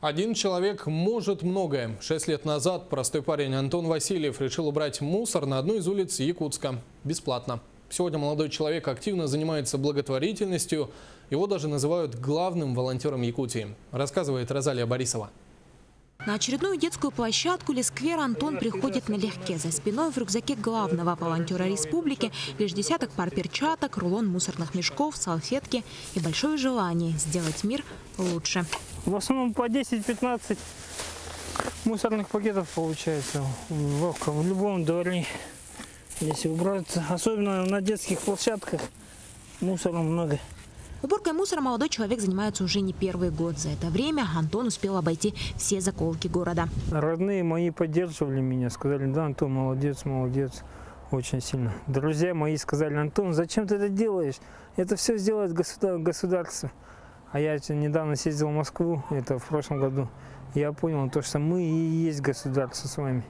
Один человек может многое. Шесть лет назад простой парень Антон Васильев решил убрать мусор на одну из улиц Якутска. Бесплатно. Сегодня молодой человек активно занимается благотворительностью. Его даже называют главным волонтером Якутии. Рассказывает Розалия Борисова. На очередную детскую площадку или сквер Антон приходит налегке. За спиной в рюкзаке главного волонтера республики лишь десяток пар перчаток, рулон мусорных мешков, салфетки и большое желание сделать мир лучше. В основном по 10-15 мусорных пакетов получается в, в любом дворе. Если убраться, особенно на детских площадках, мусора много. Уборкой мусора молодой человек занимается уже не первый год. За это время Антон успел обойти все заколки города. Родные мои поддерживали меня, сказали, да, Антон, молодец, молодец, очень сильно. Друзья мои сказали, Антон, зачем ты это делаешь? Это все сделает государство. А я недавно съездил в Москву, это в прошлом году. Я понял, то, что мы и есть государство с вами.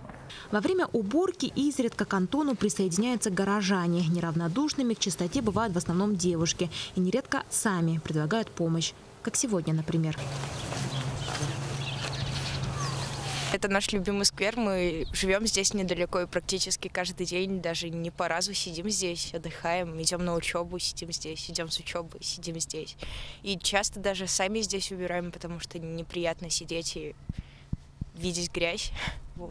Во время уборки изредка к Антону присоединяются горожане. Неравнодушными к чистоте бывают в основном девушки. И нередко сами предлагают помощь. Как сегодня, например. Это наш любимый сквер. Мы живем здесь недалеко и практически каждый день, даже не по разу сидим здесь, отдыхаем, идем на учебу, сидим здесь, идем с учебы, сидим здесь. И часто даже сами здесь убираем, потому что неприятно сидеть и видеть грязь.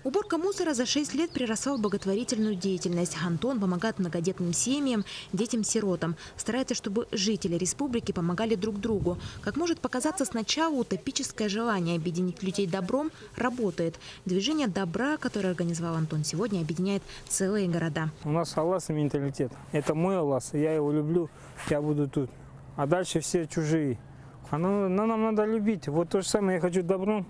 Уборка мусора за 6 лет приросла в благотворительную деятельность. Антон помогает многодетным семьям, детям-сиротам. Старается, чтобы жители республики помогали друг другу. Как может показаться сначала, утопическое желание объединить людей добром работает. Движение добра, которое организовал Антон сегодня, объединяет целые города. У нас Аллас менталитет. Это мой Аллас, я его люблю, я буду тут. А дальше все чужие. А ну, нам надо любить. Вот то же самое я хочу добром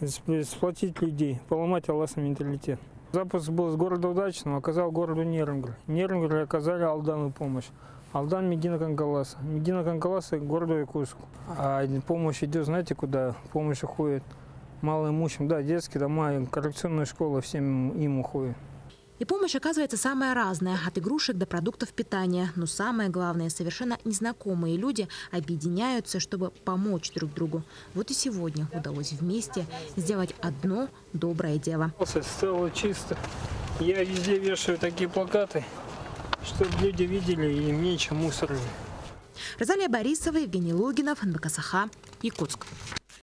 сплотить людей, поломать алласный менталитет. Запуск был с города удачным, оказал городу Нерингр. Нерингр оказали Алдану помощь. Алдан Медина Канкаласа. Медина Канкаласа городу Якутску. А помощь идет, знаете, куда? Помощь уходит малоимущим, да, детские дома, коррекционная школа, всем им уходит. И помощь оказывается самая разная, от игрушек до продуктов питания. Но самое главное, совершенно незнакомые люди объединяются, чтобы помочь друг другу. Вот и сегодня удалось вместе сделать одно доброе дело. Стало чисто. Я везде вешаю такие плакаты, чтобы люди видели и меньше мусорили. Розалия Борисова, Евгений Логинов, НБК Саха, Якутск.